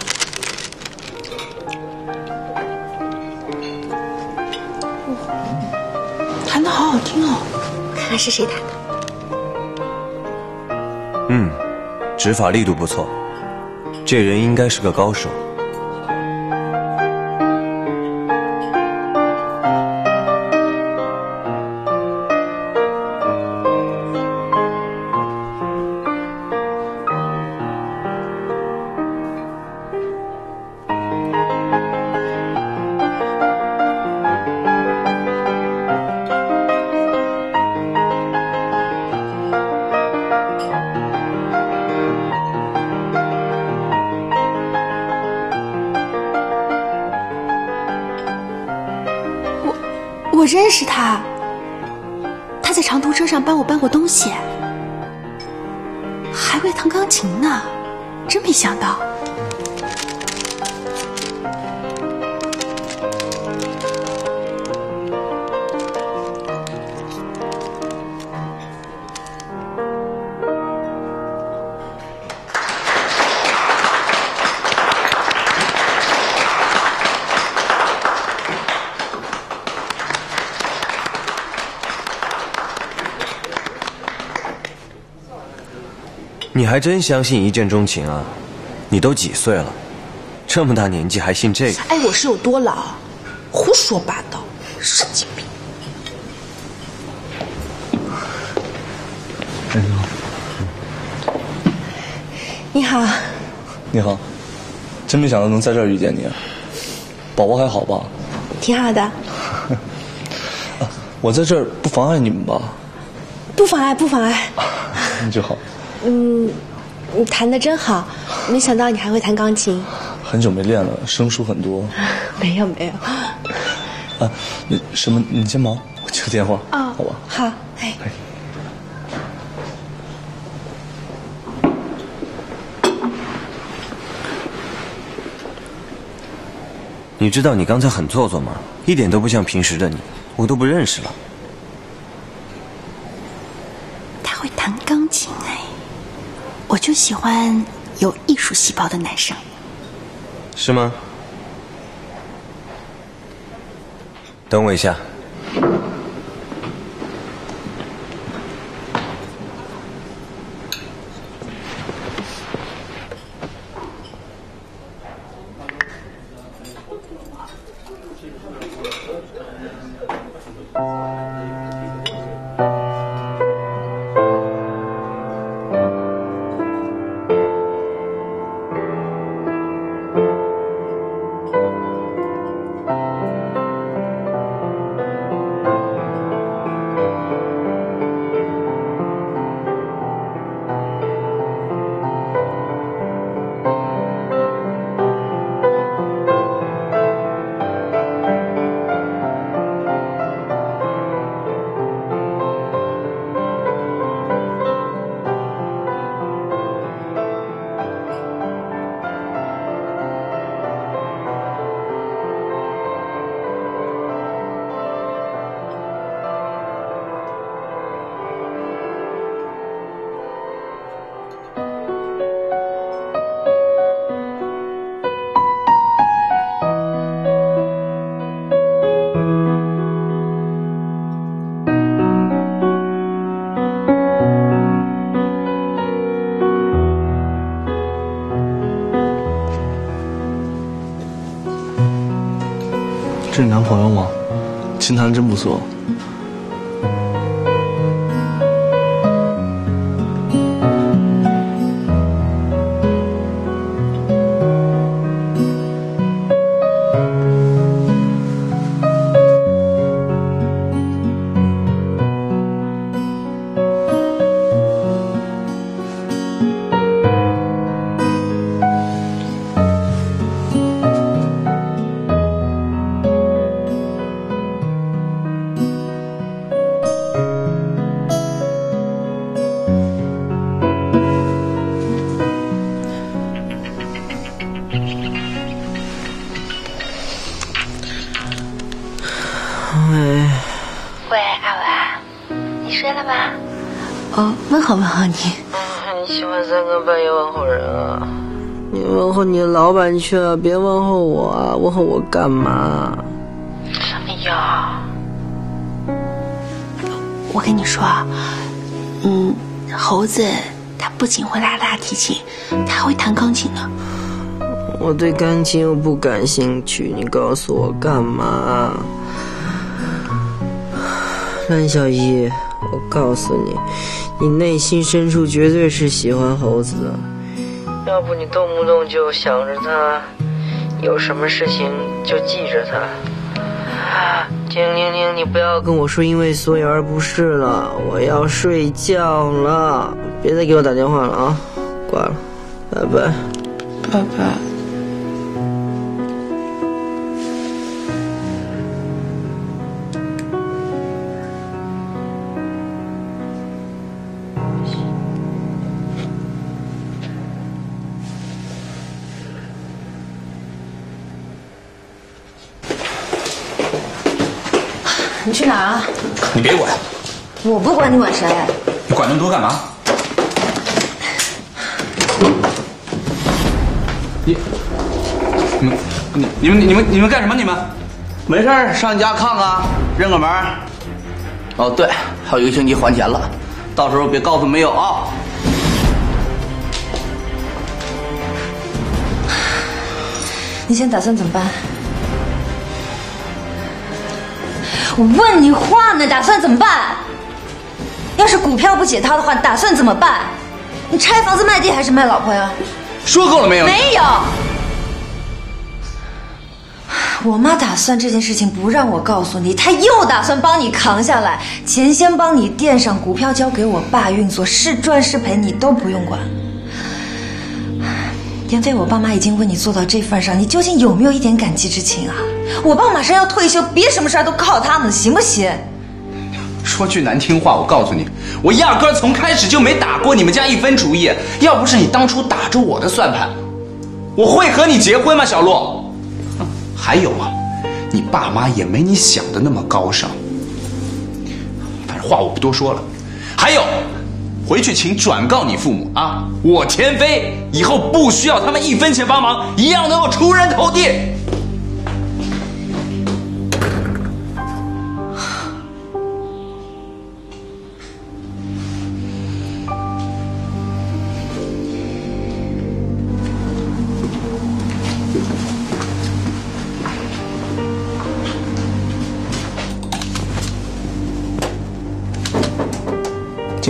弹的好好听哦，看看是谁弹的。嗯，指法力度不错，这人应该是个高手。你还真相信一见钟情啊？你都几岁了，这么大年纪还信这个？哎，我是有多老？胡说八道，神经病！哎，你好。你好。你好，真没想到能在这儿遇见你。啊。宝宝还好吧？挺好的。啊，我在这儿不妨碍你们吧？不妨碍，不妨碍。那就好。嗯，你弹的真好，没想到你还会弹钢琴。很久没练了，生疏很多。没有没有。啊，你什么，你先忙，我接个电话。哦，好吧。好，哎。你知道你刚才很做作吗？一点都不像平时的你，我都不认识了。他会弹钢琴哎，我就喜欢有艺术细胞的男生。是吗？等我一下。真不错。半夜问候人啊？你问候你的老板去了，别问候我啊！问候我干嘛？哎呀，我跟你说，嗯，猴子他不仅会拉大提琴，他还会弹钢琴呢。我对钢琴又不感兴趣，你告诉我干嘛？蓝小一，我告诉你，你内心深处绝对是喜欢猴子的。要不你动不动就想着他，有什么事情就记着他。停停停！你不要跟我说因为所以而不是了，我要睡觉了，别再给我打电话了啊！挂了，拜拜，拜拜。你管谁？你管那么多干嘛？你你们你们你们你们干什么你们？没事上你家看看认个门哦对还有一个星期还钱了。到时候别告诉没有啊。你现在打算怎么办？我问你话呢打算怎么办？要是股票不解套的话，打算怎么办？你拆房子卖地还是卖老婆呀？说够了没有？没有。我妈打算这件事情不让我告诉你，她又打算帮你扛下来，钱先帮你垫上，股票交给我爸运作，是赚是赔你都不用管。田飞，我爸妈已经为你做到这份上，你究竟有没有一点感激之情啊？我爸马上要退休，别什么事儿都靠他们，行不行？说句难听话，我告诉你，我压根儿从开始就没打过你们家一分主意。要不是你当初打着我的算盘，我会和你结婚吗，小洛？还有啊，你爸妈也没你想的那么高尚。反正话我不多说了。还有，回去请转告你父母啊，我田飞以后不需要他们一分钱帮忙，一样能够出人头地。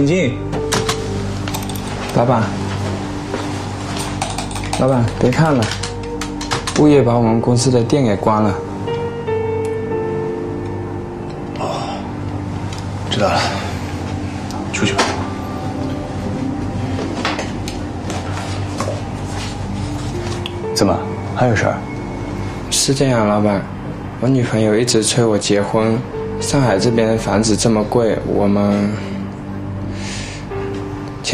请进，老板。老板，别看了，物业把我们公司的店给关了。哦，知道了，出去吧。怎么还有事儿？是这样，老板，我女朋友一直催我结婚，上海这边的房子这么贵，我们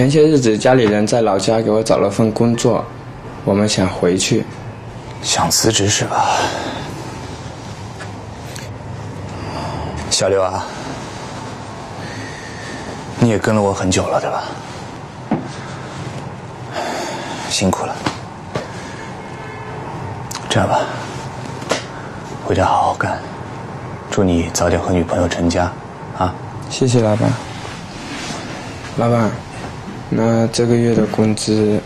前些日子家里人在老家给我找了份工作，我们想回去。想辞职是吧？小刘啊，你也跟了我很久了，对吧？辛苦了。这样吧，回家好好干，祝你早点和女朋友成家，啊！谢谢老板。老板，那这个月的工资，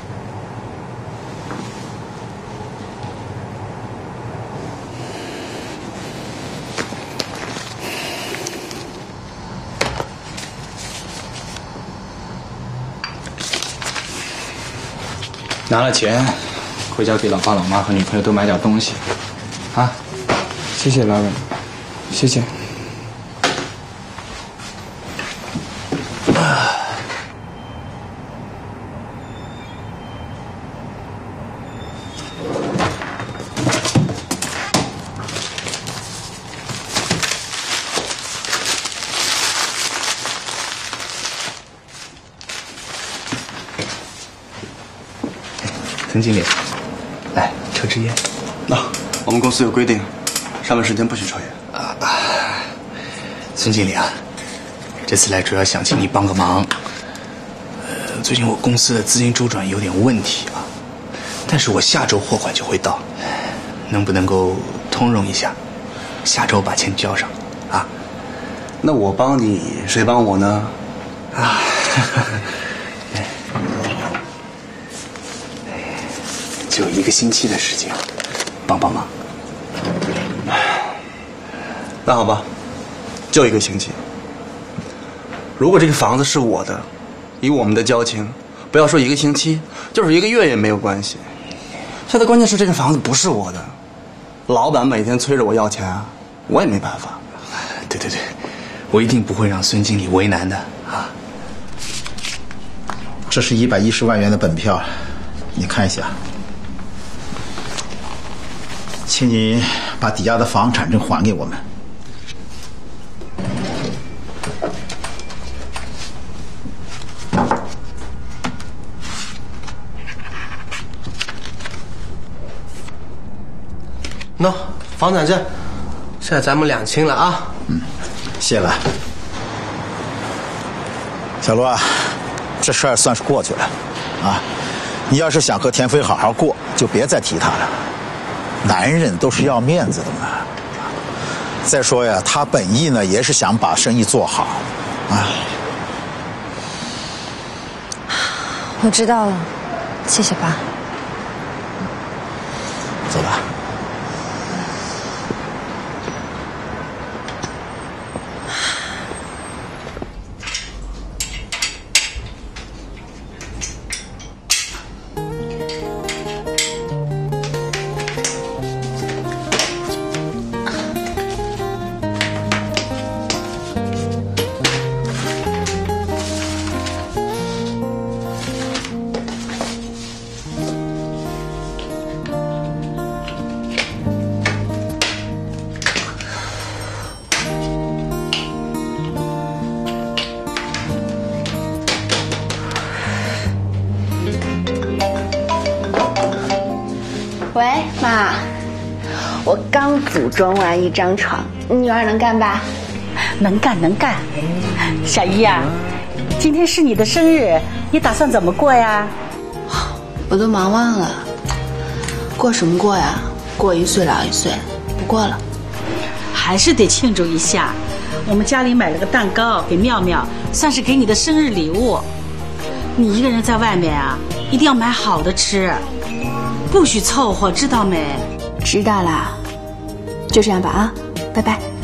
拿了钱，回家给老爸老妈和女朋友都买点东西，啊！谢谢老板，谢谢。陈经理，来抽支烟。那、我们公司有规定，上班时间不许抽烟。啊，孙经理啊，这次来主要想请你帮个忙。呃，最近我公司的资金周转有点问题啊，但是我下周货款就会到，能不能够通融一下？下周把钱交上，啊？那我帮你，谁帮我呢？啊，就一个星期的时间，帮帮忙。那好吧，就一个星期。如果这个房子是我的，以我们的交情，不要说一个星期，就是一个月也没有关系。现在关键是这个房子不是我的，老板每天催着我要钱啊，我也没办法。对对对，我一定不会让孙经理为难的啊。这是一百一十万元的本票，你看一下，请你把抵押的房产证还给我们。喏，房产证，现在咱们两清了啊。嗯，谢了。小罗啊，这事儿算是过去了，啊，你要是想和田飞好好过，就别再提他了。男人都是要面子的嘛。再说呀，他本意呢也是想把生意做好，啊。我知道了，谢谢爸。一张床，女儿能干吧？能干能干。小姨呀、今天是你的生日，你打算怎么过呀？我都忙忘了，过什么过呀？过一岁老一岁，不过了。还是得庆祝一下。我们家里买了个蛋糕给妙妙，算是给你的生日礼物。你一个人在外面啊，一定要买好的吃，不许凑合，知道没？知道啦，就这样吧啊，拜拜。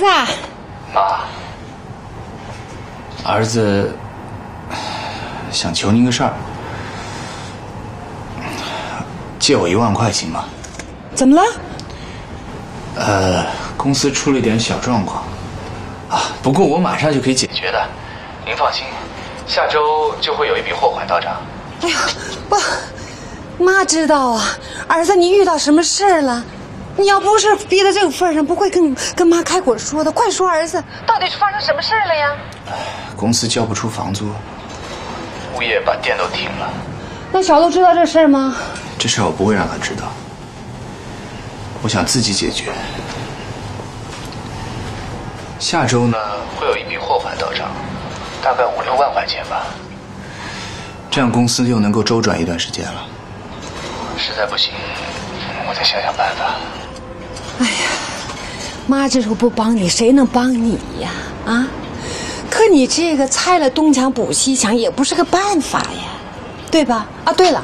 子啊，妈，儿子想求您个事儿，借我一万块行吗？怎么了？呃，公司出了一点小状况，啊，不过我马上就可以解决的，您放心，下周就会有一笔货款到账。哎呀，不，妈知道啊，儿子，你遇到什么事儿了？你要不是逼到这个份上，不会跟跟妈开口说的。快说，儿子，到底是发生什么事儿了呀？公司交不出房租，物业把电都停了，那小陆知道这事儿吗？这事儿我不会让他知道，我想自己解决。下周呢，会有一笔货款到账，大概五六万块钱吧。这样公司又能够周转一段时间了。实在不行，我再想想办法。哎呀妈这时候不帮你，谁能帮你呀？啊！可你这个拆了东墙补西墙也不是个办法呀，对吧？啊，对了，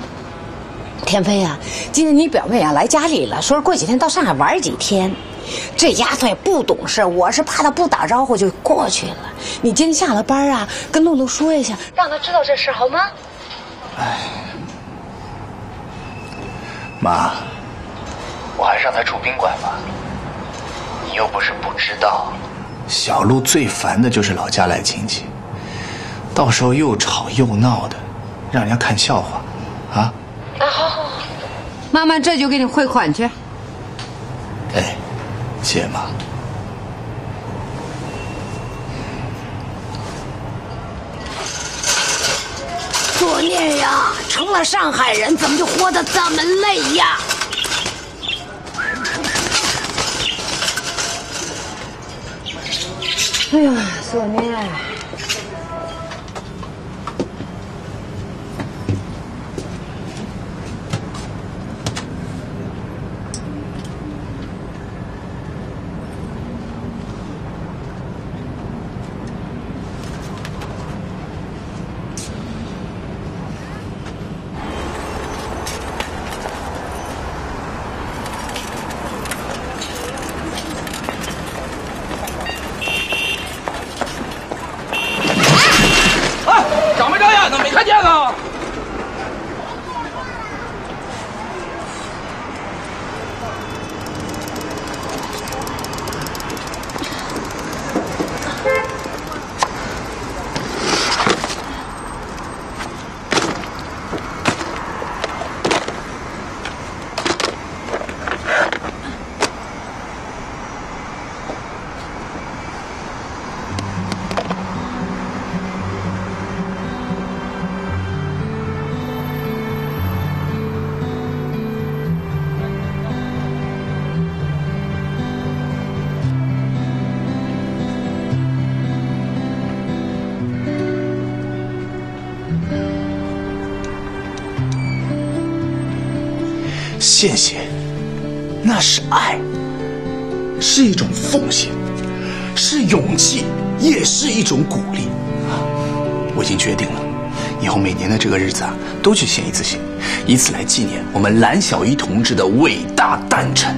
田飞呀、今天你表妹啊来家里了，说是过几天到上海玩几天。这丫头也不懂事，我是怕她不打招呼就过去了。你今天下了班啊，跟露露说一下，让她知道这事好吗？哎妈，我还让他住宾馆吗？你又不是不知道，小陆最烦的就是老家来亲戚，到时候又吵又闹的，让人家看笑话，啊？啊，好好好，妈妈这就给你汇款去。哎，谢谢妈。作孽呀！成了上海人，怎么就活得这么累呀？哎呀，作孽！献血，那是爱，是一种奉献，是勇气，也是一种鼓励。我已经决定了，以后每年的这个日子啊，都去献一次血，以此来纪念我们蓝小一同志的伟大诞辰。